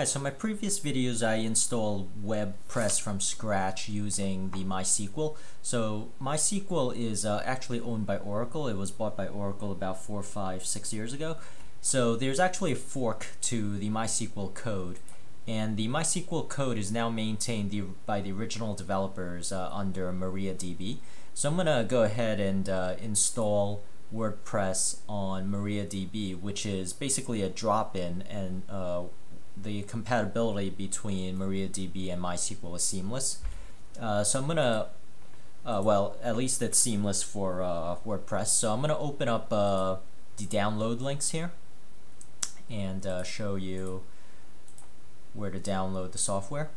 Hi, so my previous videos I installed WordPress from scratch using the MySQL. So MySQL is uh, actually owned by Oracle. It was bought by Oracle about four, five, six years ago. So there's actually a fork to the MySQL code. And the MySQL code is now maintained the, by the original developers uh, under MariaDB. So I'm going to go ahead and uh, install WordPress on MariaDB, which is basically a drop-in and uh, the compatibility between MariaDB and MySQL is seamless. Uh, so I'm gonna, uh, well, at least it's seamless for uh, WordPress. So I'm gonna open up uh, the download links here and uh, show you where to download the software.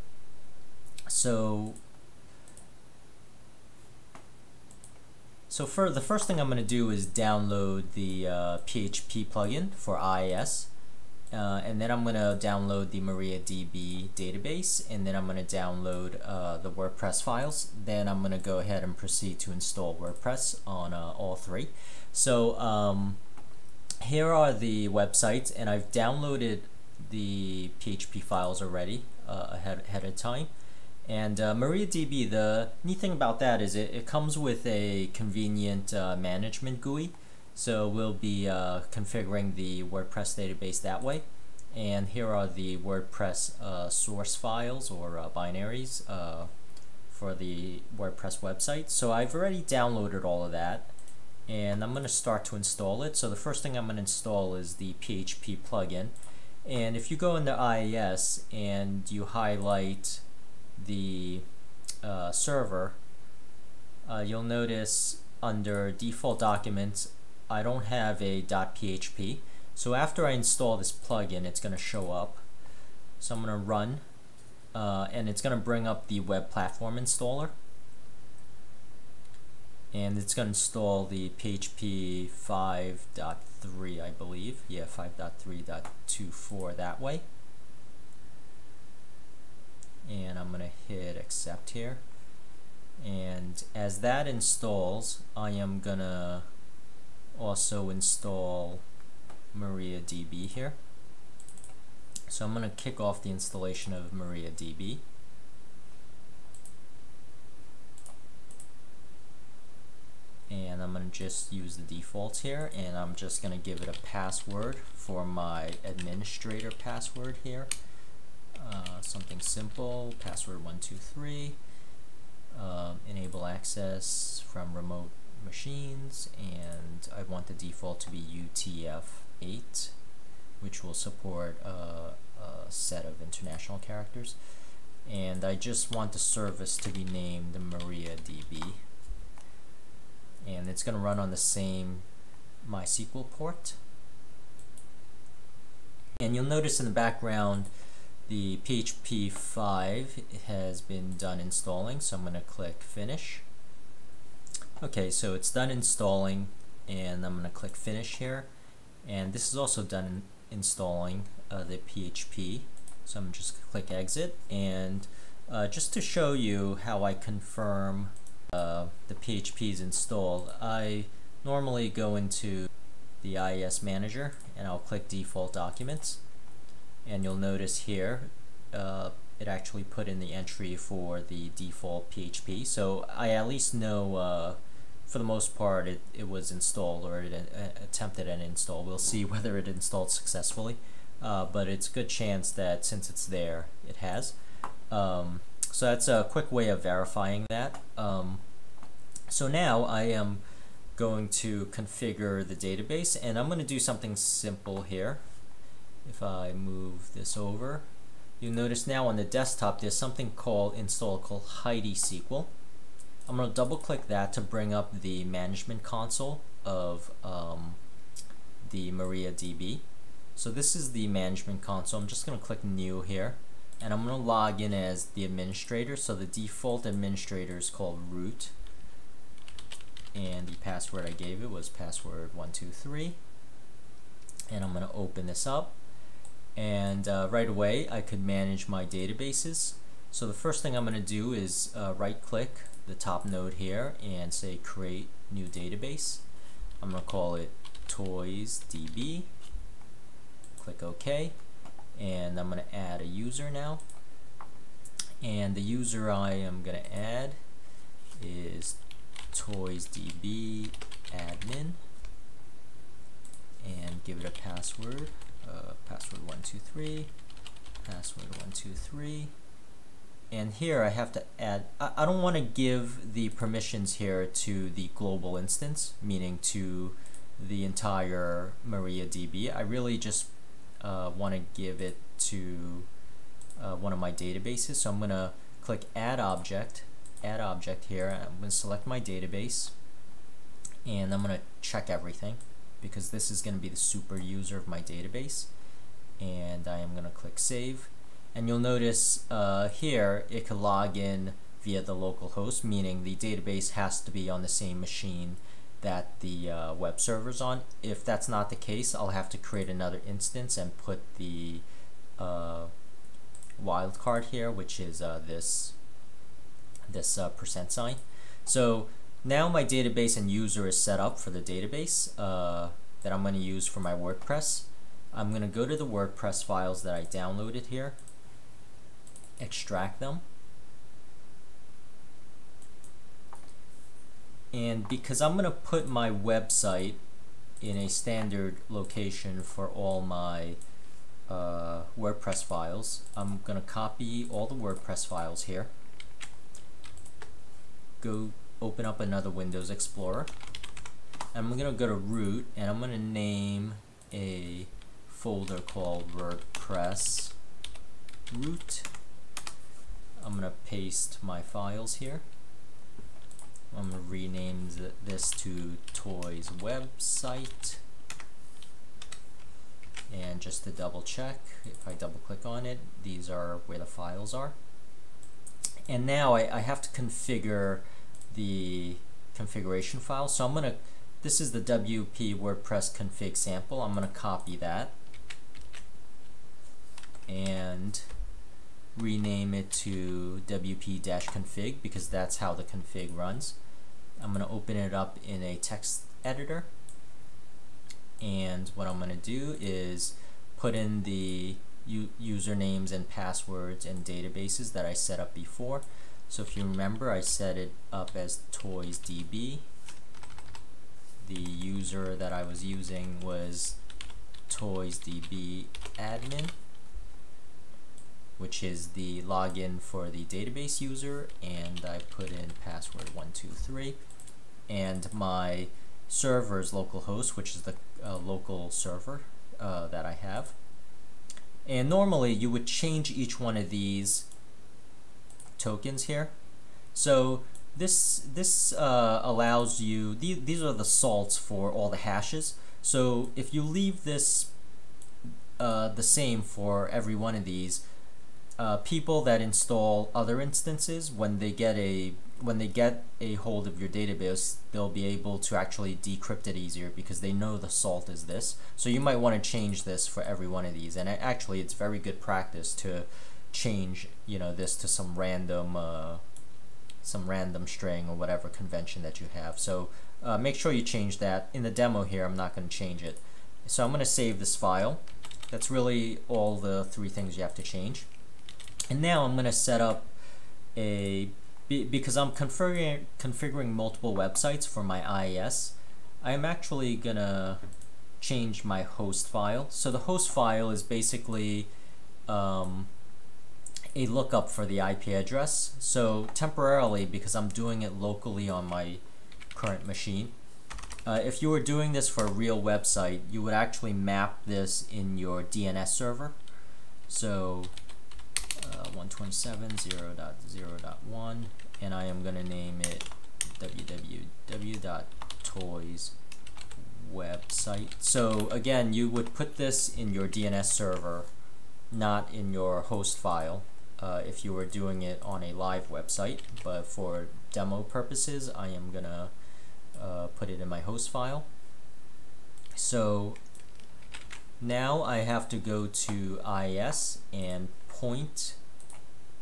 So, so for the first thing I'm gonna do is download the PHP uh, plugin for IIS. Uh, and then I'm going to download the MariaDB database and then I'm going to download uh, the WordPress files. Then I'm going to go ahead and proceed to install WordPress on uh, all three. So um, here are the websites and I've downloaded the PHP files already uh, ahead, ahead of time. And uh, MariaDB, the neat thing about that is it, it comes with a convenient uh, management GUI. So we'll be uh, configuring the WordPress database that way. And here are the WordPress uh, source files or uh, binaries uh, for the WordPress website. So I've already downloaded all of that and I'm going to start to install it. So the first thing I'm going to install is the PHP plugin. And if you go into IIS and you highlight the uh, server, uh, you'll notice under default documents I don't have a .php. So after I install this plugin, it's going to show up. So I'm going to run, uh, and it's going to bring up the web platform installer. And it's going to install the PHP 5.3, I believe. Yeah, 5.3.24 that way. And I'm going to hit accept here. And as that installs, I am going to also install MariaDB here. So I'm going to kick off the installation of MariaDB. And I'm going to just use the defaults here and I'm just going to give it a password for my administrator password here. Uh, something simple, password 123, uh, enable access from remote machines and I want the default to be UTF-8 which will support a, a, set of international characters. And I just want the service to be named MariaDB. And it's going to run on the same MySQL port. And you'll notice in the background the PHP 5 has been done installing so I'm going to click finish Okay, so it's done installing and I'm going to click finish here. And this is also done installing uh, the PHP so I'm just click exit and uh, just to show you how I confirm uh, the PHP is installed I normally go into the IIS manager and I'll click default documents. And you'll notice here uh, it actually put in the entry for the default PHP so I at least know uh, for the most part, it, it was installed or it uh, attempted an install. We'll see whether it installed successfully, uh, but it's a good chance that since it's there, it has. Um, so that's a quick way of verifying that. Um, so now I am going to configure the database, and I'm going to do something simple here. If I move this over, you'll notice now on the desktop there's something called install called HeidiSQL. I'm going to double click that to bring up the management console of um, the MariaDB. So this is the management console. I'm just going to click new here and I'm going to log in as the administrator. So the default administrator is called root and the password I gave it was password 123 and I'm going to open this up and uh, right away I could manage my databases. So the first thing I'm going to do is uh, right click the top node here and say create new database. I'm going to call it toys DB. Click OK. and I'm going to add a user now and the user I am going to add is toysdb admin and give it a password uh, password 123 password 123 and here I have to add I, I don't want to give the permissions here to the global instance meaning to the entire MariaDB I really just uh, want to give it to uh, one of my databases. So I'm gonna click add object add object here. I'm gonna select my database and I'm gonna check everything because this is gonna be the super user of my database. And I am gonna click save and you'll notice uh, here it can log in via the local host meaning the database has to be on the same machine that the uh, web server's on. If that's not the case, I'll have to create another instance and put the uh, wildcard here, which is uh, this this uh, percent sign. So now my database and user is set up for the database uh, that I'm going to use for my WordPress. I'm going to go to the WordPress files that I downloaded here, extract them, and because I'm going to put my website in a standard location for all my uh, WordPress files, I'm going to copy all the WordPress files here, go open up another Windows Explorer, I'm going to go to root and I'm going to name a folder called WordPress root. I'm going to paste my files here. I'm to rename this to Toys Website. And just to double check, if I double click on it, these are where the files are. And now I, I have to configure the configuration file. So I'm going to, this is the WP WordPress config sample. I'm going to copy that and rename it to wp-config because that's how the config runs. I'm going to open it up in a text editor and what I'm going to do is put in the usernames and passwords and databases that I set up before. So if you remember I set it up as toysdb. The user that I was using was toysdb admin which is the login for the database user and I put in password 123 and my server's localhost, which is the uh, local server uh, that I have. And normally you would change each one of these tokens here. So this this uh, allows you, th these are the salts for all the hashes. So if you leave this uh, the same for every one of these, uh, people that install other instances, when they get a when they get a hold of your database, they'll be able to actually decrypt it easier because they know the salt is this. So you might want to change this for every one of these. And actually, it's very good practice to change, you know, this to some random, uh, some random string or whatever convention that you have. So uh, make sure you change that. In the demo here, I'm not going to change it. So I'm going to save this file. That's really all the three things you have to change. And now I'm going to set up a because I'm configuring configuring multiple websites for my IIS, I'm actually gonna change my host file. So the host file is basically um, a lookup for the IP address. So temporarily, because I'm doing it locally on my current machine, uh, if you were doing this for a real website, you would actually map this in your DNS server. So uh, 127.0.0.1 and I am going to name it www.toys website. So again, you would put this in your DNS server, not in your host file uh, if you were doing it on a live website. But for demo purposes, I am going to uh, put it in my host file. So now I have to go to IIS and point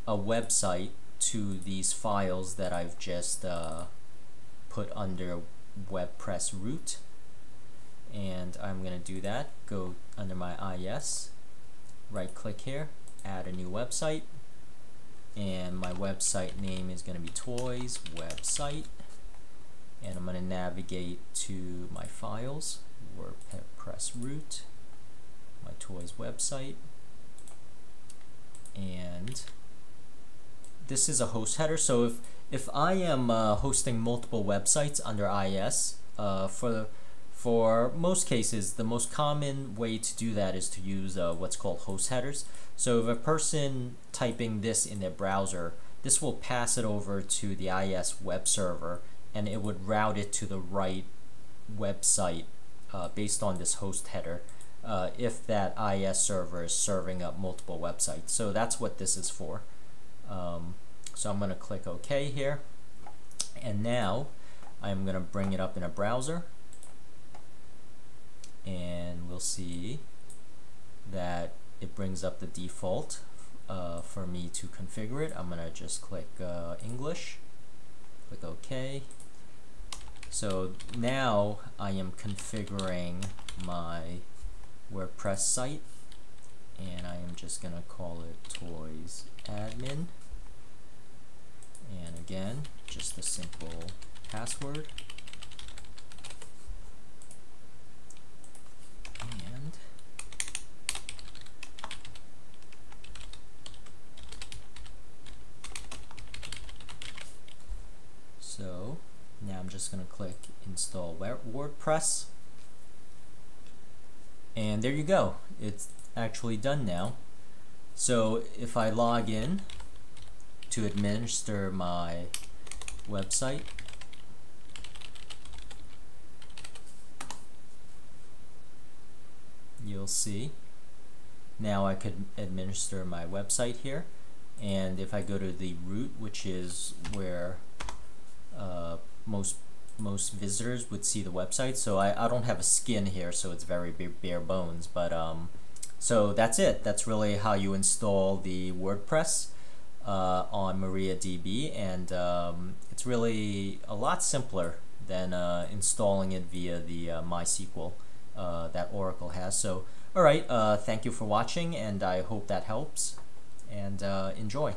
a website to these files that I've just uh, put under WordPress root. And I'm gonna do that. Go under my IIS right click here, add a new website, and my website name is going to be toys website. And I'm going to navigate to my files WordPress root my toys website. And this is a host header so if if I am uh, hosting multiple websites under IIS uh, for for most cases the most common way to do that is to use uh, what's called host headers so if a person typing this in their browser this will pass it over to the IIS web server and it would route it to the right website uh, based on this host header uh, if that IIS server is serving up multiple websites. So that's what this is for. Um, so I'm going to click OK here. And now I'm going to bring it up in a browser. And we'll see that it brings up the default uh, for me to configure it. I'm going to just click uh, English, click OK. So now I am configuring my WordPress site and I am just going to call it toys admin and again just a simple password and so now I'm just going to click install WordPress and there you go. It's actually done now. So if I log in to administer my website, you'll see now I could administer my website here and if I go to the root which is where uh, most most visitors would see the website. So I, I don't have a skin here, so it's very bare bones. But um, so that's it. That's really how you install the WordPress uh, on MariaDB, and um, it's really a lot simpler than uh, installing it via the uh, MySQL uh, that Oracle has. So, all right, uh, thank you for watching, and I hope that helps, and uh, enjoy.